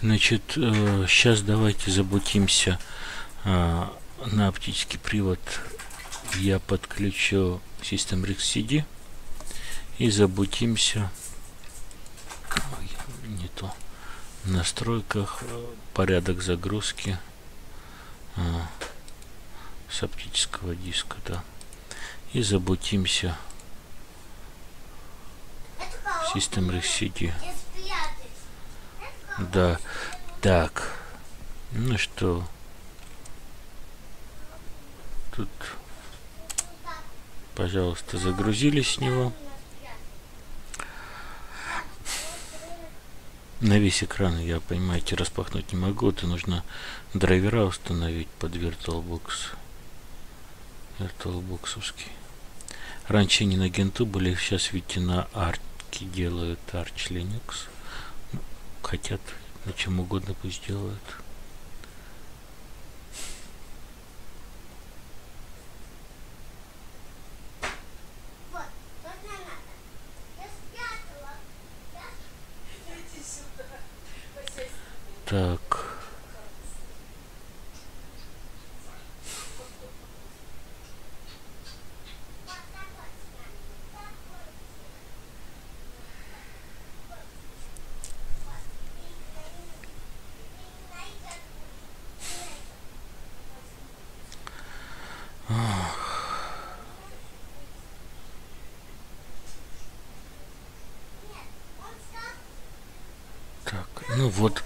Значит, сейчас давайте забутимся на оптический привод. Я подключу System Rex CD и забутимся не то в настройках порядок загрузки с оптического диска, да. И забутимся System Rex CD. Да. Так. Ну что. Тут, пожалуйста, загрузились с него. На весь экран я, понимаете, распахнуть не могу. Это нужно драйвера установить под VirtualBox. VirtualBox. Раньше не на генту были, сейчас, видите, на арке делают Arch Linux хотят, на чем угодно пусть делают. Так. Ну вот,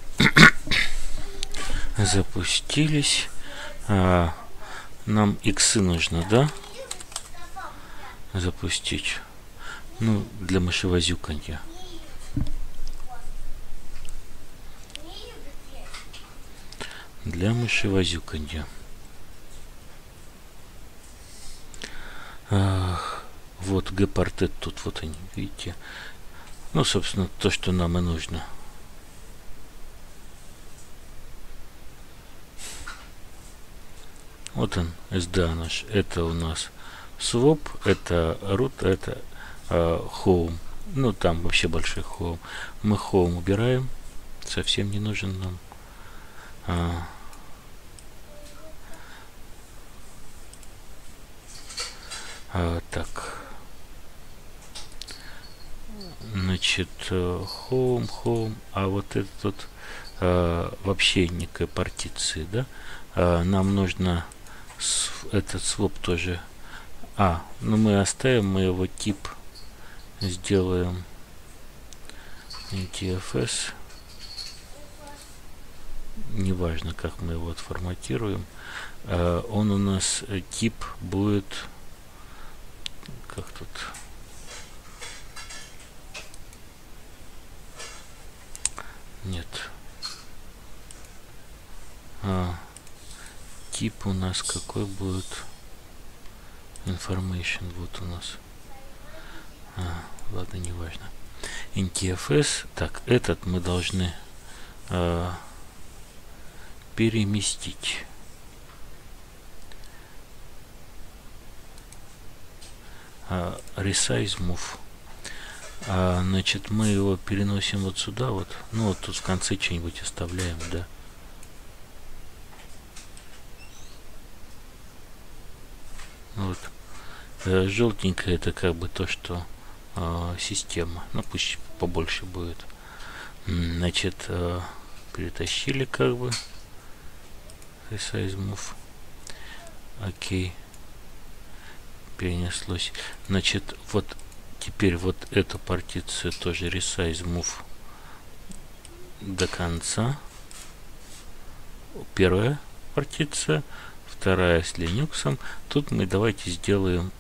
запустились. А, нам иксы нужно, да? Запустить. Ну, для мышевозюканья. Для мышевозюканья. Ах, вот гепартет тут, вот они, видите. Ну, собственно, то, что нам и нужно. Вот он, SDA наш. Это у нас swap, это root, это э, home. Ну, там вообще большой home. Мы home убираем. Совсем не нужен нам. А, а, так. Значит, home, home. А вот этот вот а, вообще некой партиции, да? А, нам нужно этот своп тоже. А, ну мы оставим, мы его тип сделаем NTFS. Неважно, как мы его отформатируем. Uh, он у нас э, тип будет как тут нет а, тип у нас какой будет information вот у нас? А, ладно не важно ntfs так этот мы должны а, переместить. А, resize move. А, значит мы его переносим вот сюда вот. Ну вот тут в конце что-нибудь оставляем да Вот. Э, Желтенькое это как бы то, что э, система. Ну пусть побольше будет. Значит, э, перетащили как бы. Resize move. Окей. Перенеслось. Значит, вот теперь вот эту партицию тоже resize move до конца. Первая партиция вторая с Linux. Тут мы давайте сделаем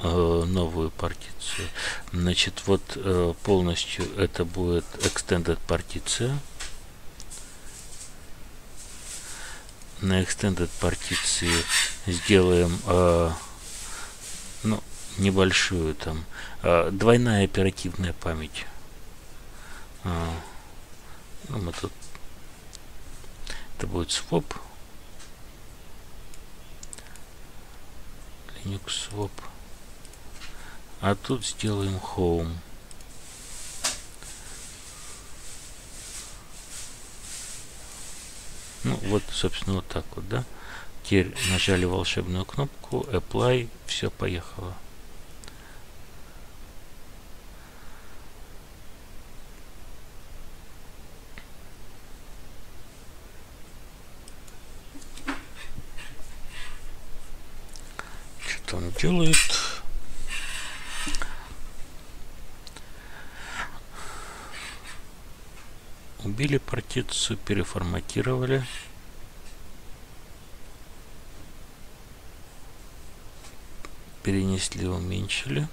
э, новую партицию. Значит, вот э, полностью это будет extended партиция. На extended партиции сделаем э, ну, небольшую там э, двойная оперативная память. Э, ну, мы тут это будет swap Linux Swap. А тут сделаем Home. Ну, вот, собственно, вот так вот, да. Теперь нажали волшебную кнопку, apply, все, поехало. Что он делает? Убили партицию, переформатировали. Перенесли, уменьшили.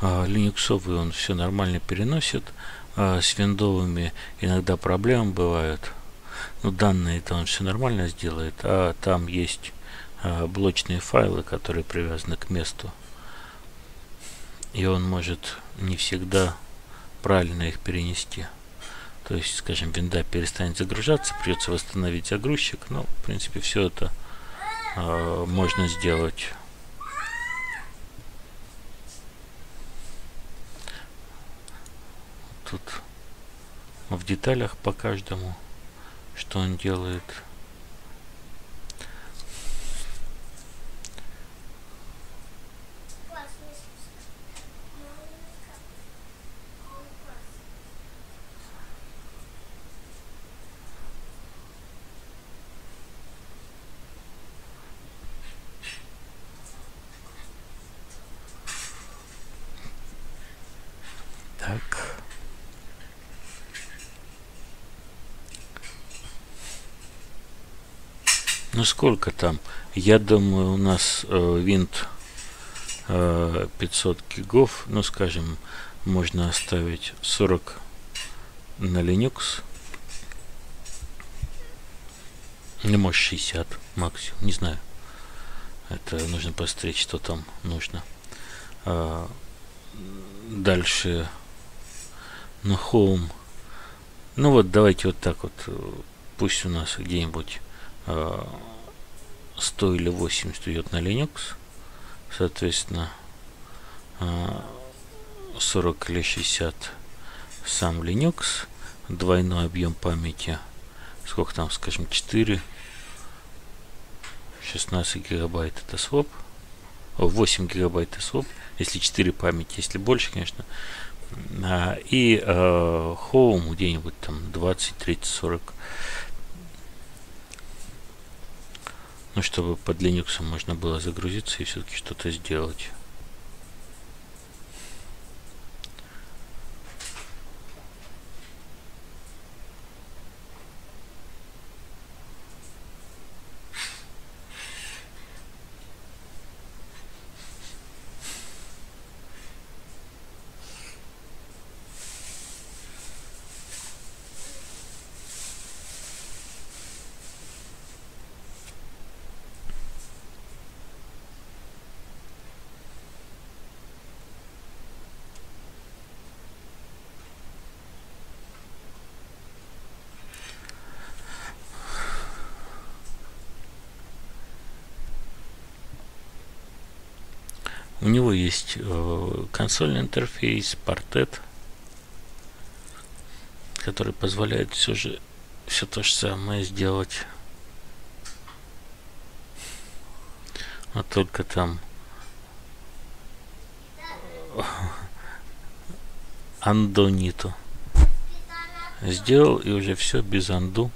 Линуксовый он все нормально переносит. А с виндовыми иногда проблемы бывают. Ну, данные это он все нормально сделает, а там есть а, блочные файлы, которые привязаны к месту. И он может не всегда правильно их перенести. То есть, скажем, винда перестанет загружаться, придется восстановить загрузчик. Но, в принципе, все это можно сделать тут в деталях по каждому, что он делает. Ну сколько там? Я думаю, у нас э, винт э, 500 гигов. Ну, скажем, можно оставить 40 на Linux. Не ну, может 60 максимум. Не знаю. Это нужно посмотреть, что там нужно. А, дальше на Home. Ну вот, давайте вот так вот. Пусть у нас где-нибудь 100 или 80 идет на Linux. Соответственно, 40 или 60 сам Linux. Двойной объем памяти. Сколько там, скажем, 4. 16 гигабайт это своп. 8 гигабайт это своп. Если 4 памяти, если больше, конечно. И э, Home где-нибудь там 20, 30, 40 ну, чтобы под Linux можно было загрузиться и все-таки что-то сделать. У него есть э, консольный интерфейс, портет, который позволяет все же все то же самое сделать. А только там андо нету. Сделал и уже все без анду.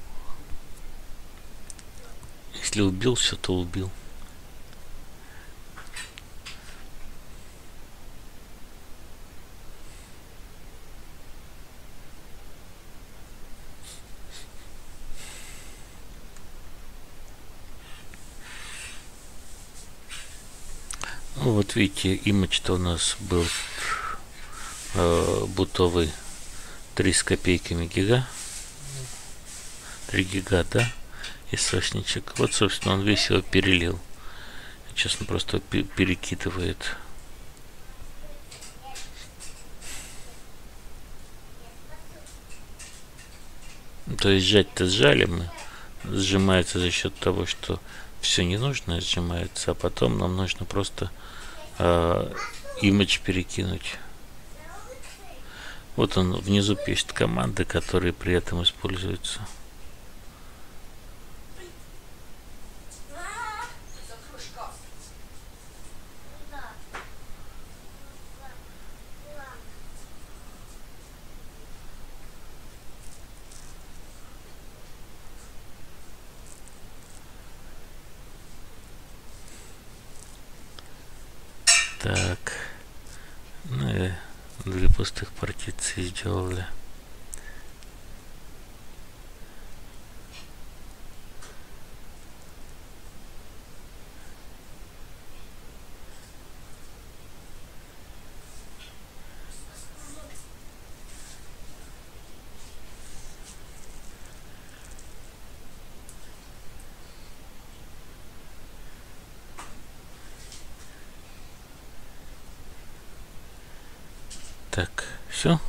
Если убил все, то убил. видите, имидж-то у нас был э, бутовый 3 с копейками гига. 3 гига, да? И сошничек. Вот, собственно, он весь его перелил. Сейчас он просто перекидывает. То есть сжать-то сжали мы. Сжимается за счет того, что все ненужное сжимается, а потом нам нужно просто э, перекинуть. Вот он внизу пишет команды, которые при этом используются. Так. Ну и две пустых партиции сделали. Так, все.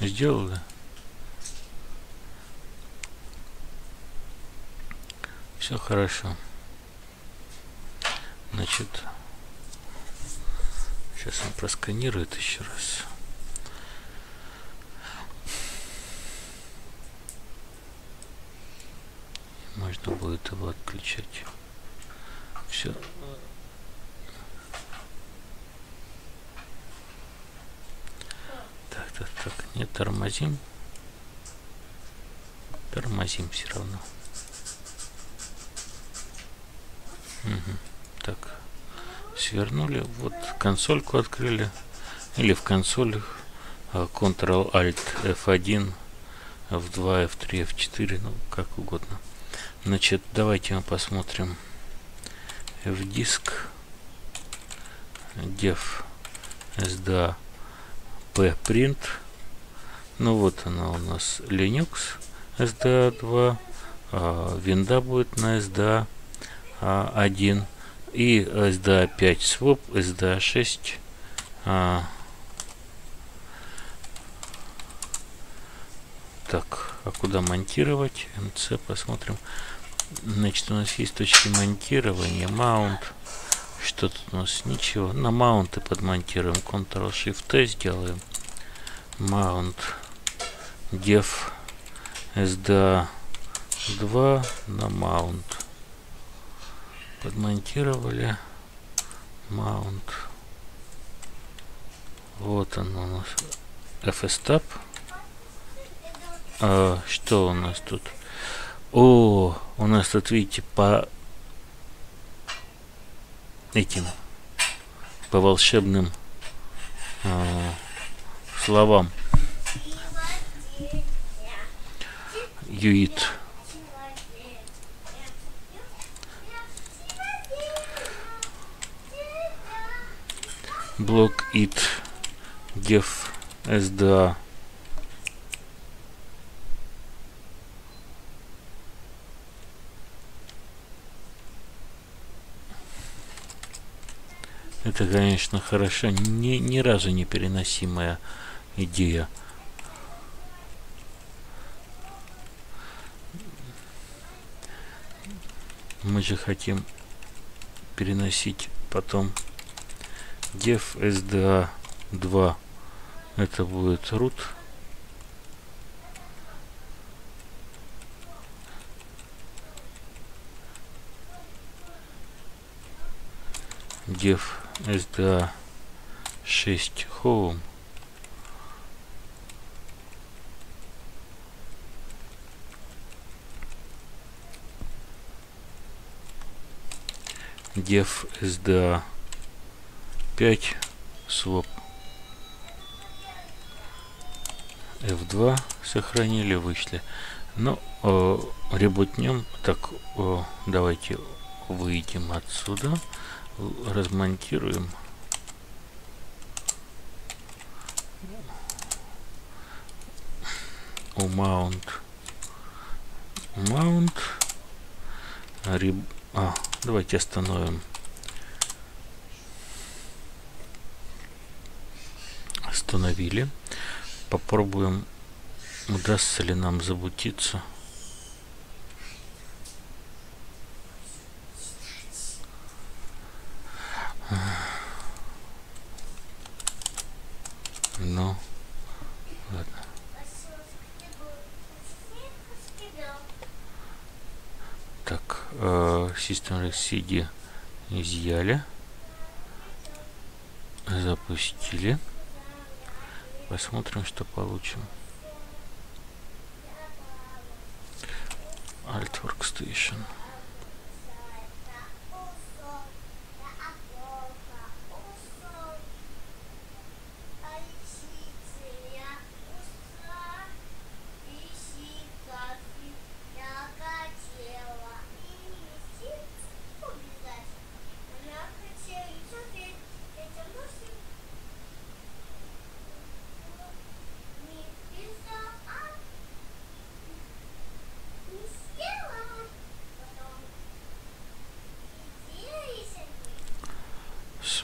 Сделали. Все хорошо. Значит, сейчас он просканирует еще раз. Можно будет его отключать. Все. так, так, не тормозим. Тормозим все равно. Угу. Так, свернули. Вот консольку открыли. Или в консолях Ctrl-Alt F1, F2, F3, F4, ну, как угодно. Значит, давайте мы посмотрим в диск dev sda print. Ну вот она у нас Linux SDA 2, а, винда будет на SDA 1 и SDA 5 swap, SDA 6 а, так, а куда монтировать? МЦ посмотрим. Значит, у нас есть точки монтирования, mount, что тут у нас? Ничего. На маунты подмонтируем. Ctrl-Shift-T сделаем. Mount. Dev SDA 2 на Mount. Подмонтировали. Mount. Вот он у нас. FSTAP. А, что у нас тут? О, у нас тут, видите, по этим по волшебным э, словам. Юит. Блок it def sda Это, конечно, хорошо. Ни, ни разу не переносимая идея. Мы же хотим переносить потом dev sda 2 это будет root dev SDA 6 Home. Dev SDA 5 Swap F2 сохранили, вышли. Ну, э, ребутнем. Так, э, давайте выйдем отсюда размонтируем. У mount. Mount. Реб... А, давайте остановим. Остановили. Попробуем Удастся ли нам забутиться? Ну, ладно. Так, э, System CD изъяли. Запустили. Посмотрим, что получим. Alt Workstation.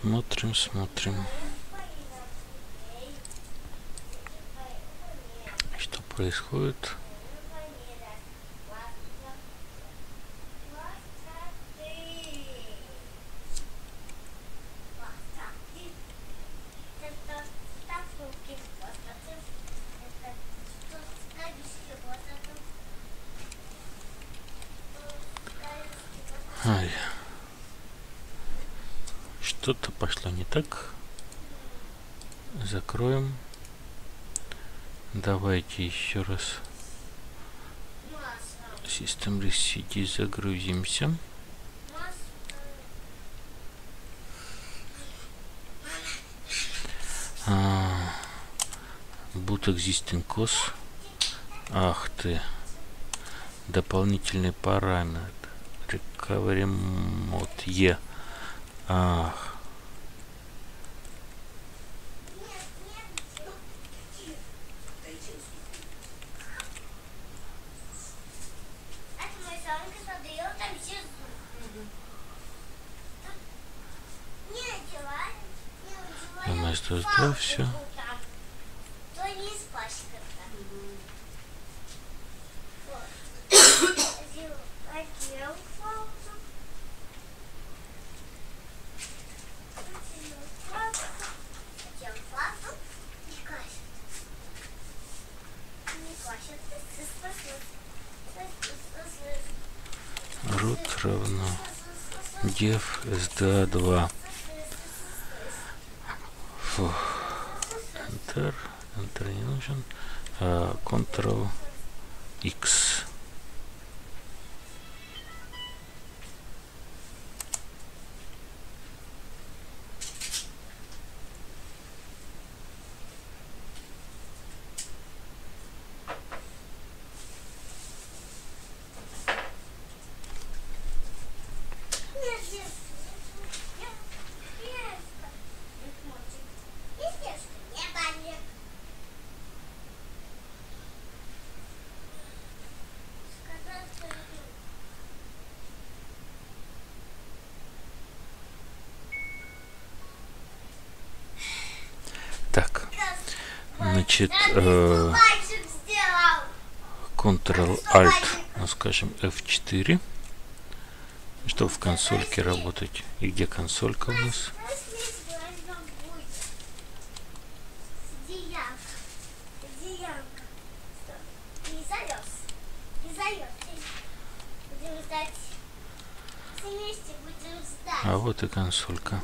Смотрим, смотрим. Что происходит? Ай. Что-то пошло не так. Закроем. Давайте еще раз System CD загрузимся. А, boot existing COS. Ах ты. Дополнительный параметр. Recovery mode E. Ах. Все. root равно def sda2 Enter. Enter не нужен. Uh, Ctrl X. значит, э, Ctrl-Alt, ну, скажем, F4, чтобы в консольке работать. И где консолька у нас? А вот и консолька.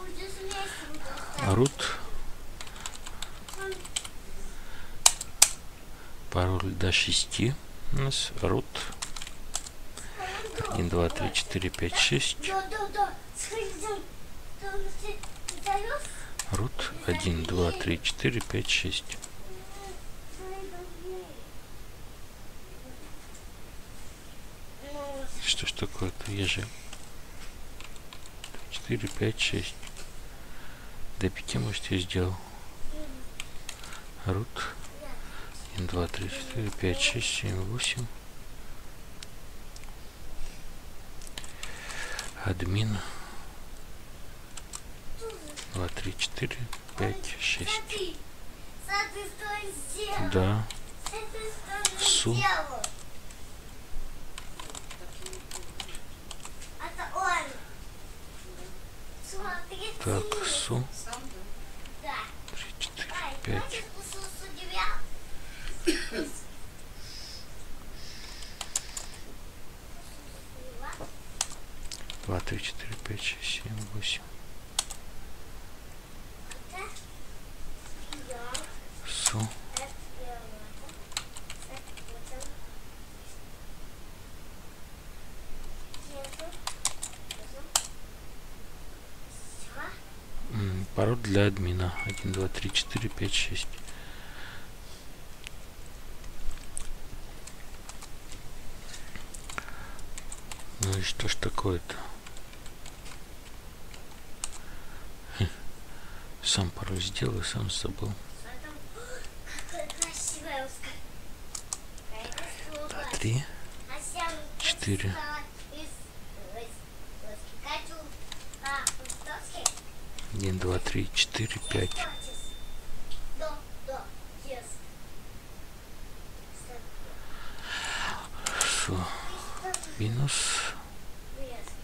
Root пароль до 6 у нас root. 1 2 3 4 5 6 root. 1 2 3 4 5 6 что ж такое-то? Я же 4 5 6 до 5 может я сделал. Root. 1, 2, 3, 4, 5, 6, 7, 8. Админ. 2, 3, 4, 5, 6. Да. Су. Так, су. 3, 4, 5. 2, 3, 4, 5, 6, 7, 8. 100. Пароль для админа. 1, 2, 3, 4, 5, 6. Ну и что ж такое-то? Сам пароль сделал и сам забыл. Два, три. Четыре. Один, два, три, четыре, пять. Минус. Yes.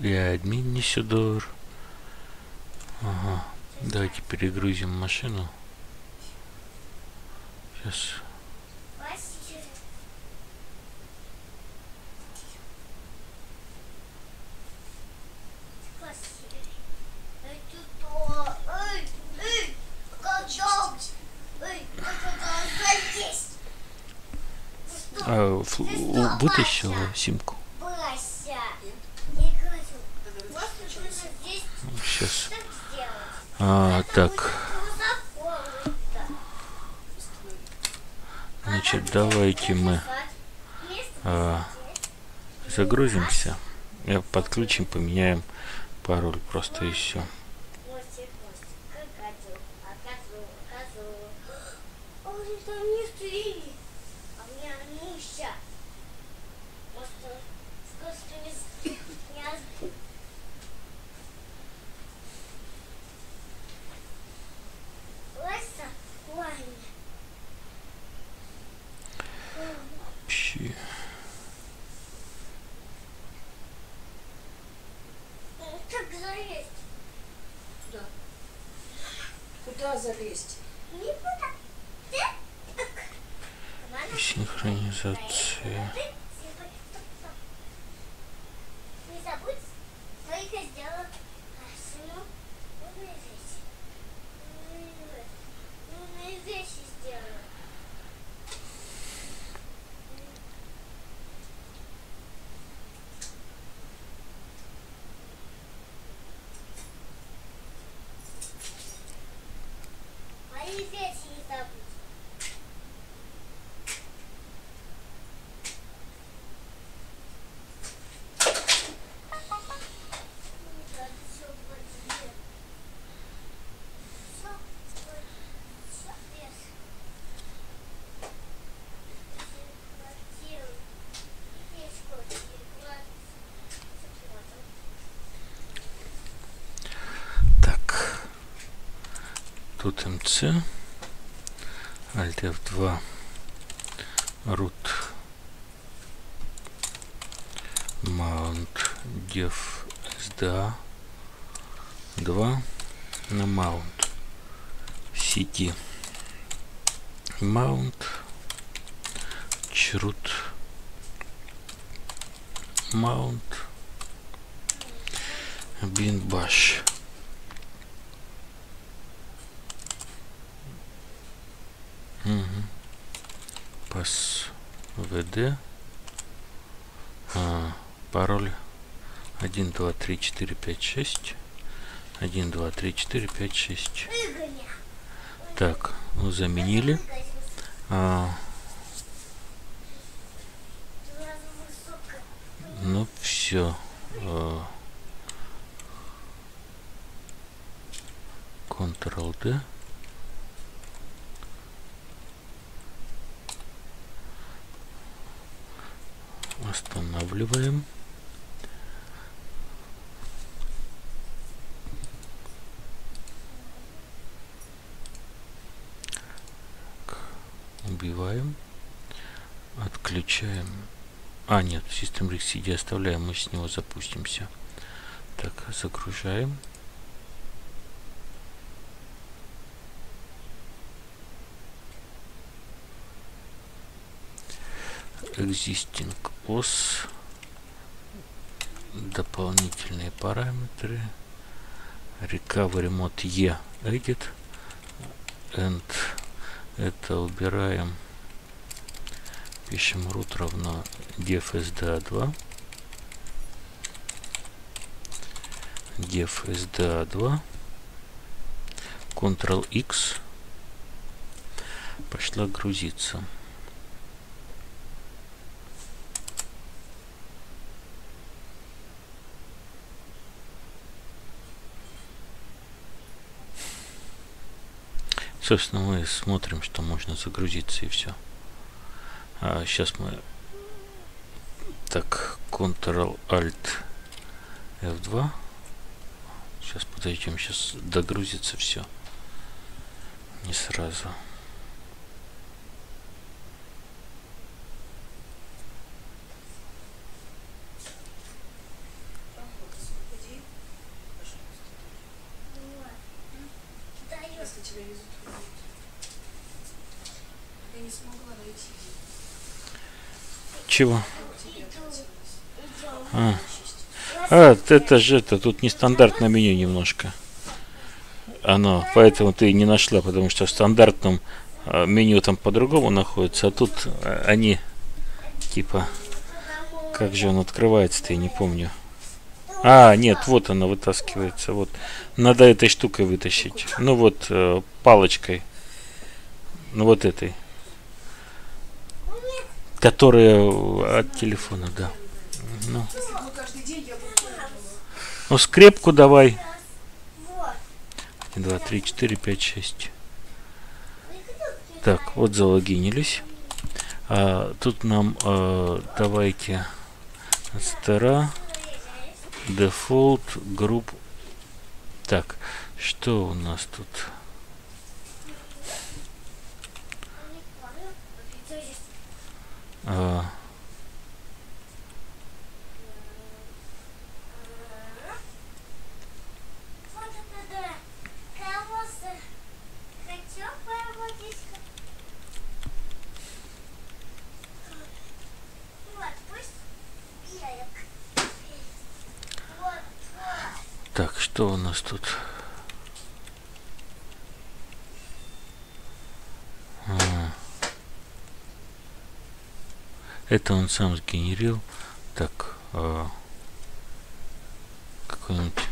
И несет Ага. Давайте перегрузим машину. Сейчас. А, вытащила симку. Вася, не хочу. Вот нужно здесь Сейчас. так сделать. А, так. Значит, давайте мы а, загрузимся. Подключим, поменяем пароль просто и все. Мостик, мостик, крокодил, а козу, козу. А у них там нет линий. А у меня муся. Просто сколько не, не раз- Лайса, Ваня. Вообще. Ну, Так залезть. Куда? Куда залезть? Синхронизация. Тут МЦ. Alt F2. Root. Mount Dev SDA 2 на Mount сети Mount Чрут Mount Бинбаш Угу. ВД. А, пароль 1, 2, 3, 4, 5, 6. 1, 2, 3, 4, 5, 6. Так, ну, заменили. А, ну все. Ctrl-D. Останавливаем. Убиваем. Отключаем. А, нет, System CD оставляем, мы с него запустимся. Так, загружаем. existing os дополнительные параметры. Recovery mode e edit and это убираем. Пишем root равно def sda2 def sda2 ctrl x. Пошла грузиться Собственно, мы смотрим, что можно загрузиться и все. А сейчас мы так Ctrl-Alt F2. Сейчас подождем, сейчас догрузится все. Не сразу. Чего? А. а, это же это, тут нестандартное меню немножко. Оно, поэтому ты не нашла, потому что в стандартном а, меню там по-другому находится, а тут а, они типа, как же он открывается-то, я не помню. А, нет, вот она вытаскивается. Вот. Надо этой штукой вытащить. Ну вот, э, палочкой. Ну вот этой. Которая от телефона, да. Ну, ну скрепку давай. Один, два, три, четыре, пять, шесть. Так, вот залогинились. А, тут нам а, давайте стара дефолт групп. Так, что у нас тут? А, Так, что у нас тут? А. Это он сам сгенерил. Так, а, какой-нибудь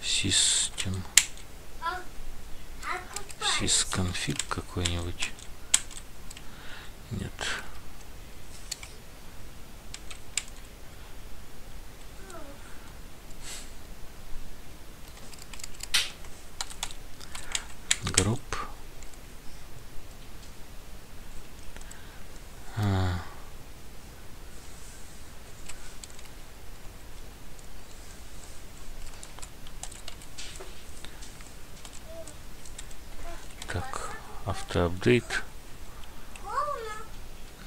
систем. Sysconfig какой-нибудь. Нет. групп. А. Так, автоапдейт.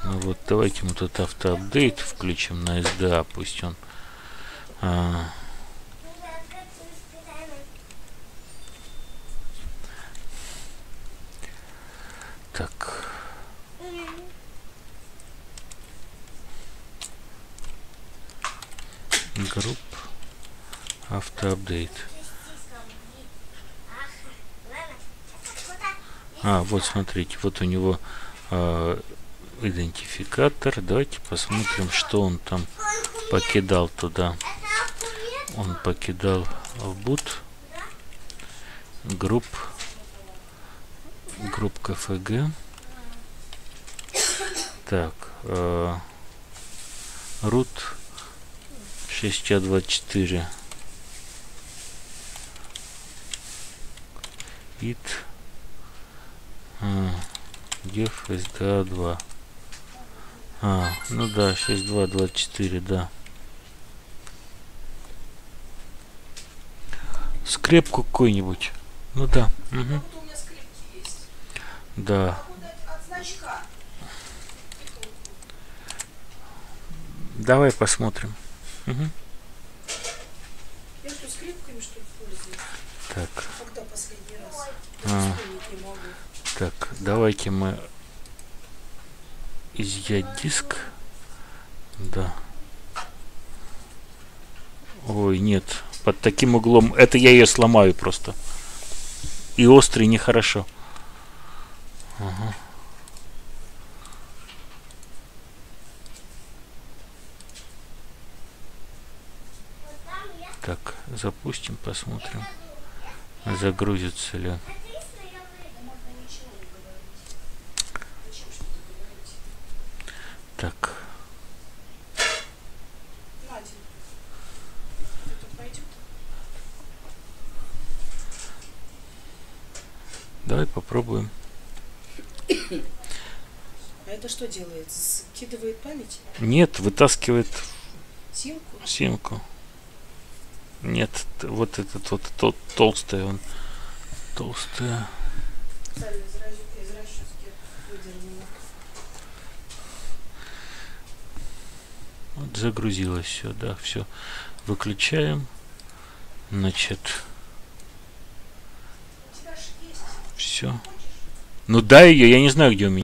Ну вот, давайте мы тут автоапдейт включим на SDA, пусть он а, Так. GRUB. Auto update. А, вот смотрите, вот у него э, идентификатор. Давайте посмотрим, что он там покидал туда. Он покидал в boot групп группка ФГ. Так, э, root 624 it э, def sda2 А, ну да, 62, 24, да. Скрепку какой-нибудь. Ну да. Угу. Да. Давай посмотрим. Мгм. Я что, скрипками что ли пользуюсь? Так, Когда последний раз? А. Так, давайте мы изъять диск. Да. Ой, нет. Под таким углом. Это я ее сломаю просто. И острый нехорошо. Ага. Так, запустим, посмотрим, загрузится ли. он. написано, я выйду. Да можно ничего не говорить. Зачем что-то говорить? Так, Надя, это пойдет? давай попробуем. А это что делается? Скидывает память? Нет, вытаскивает Симку? симку. Нет, вот этот вот тол- толстый он. Толстая. Вот загрузилось все, да, все. Выключаем. Значит, все. Ну дай ее, я не знаю, где у меня.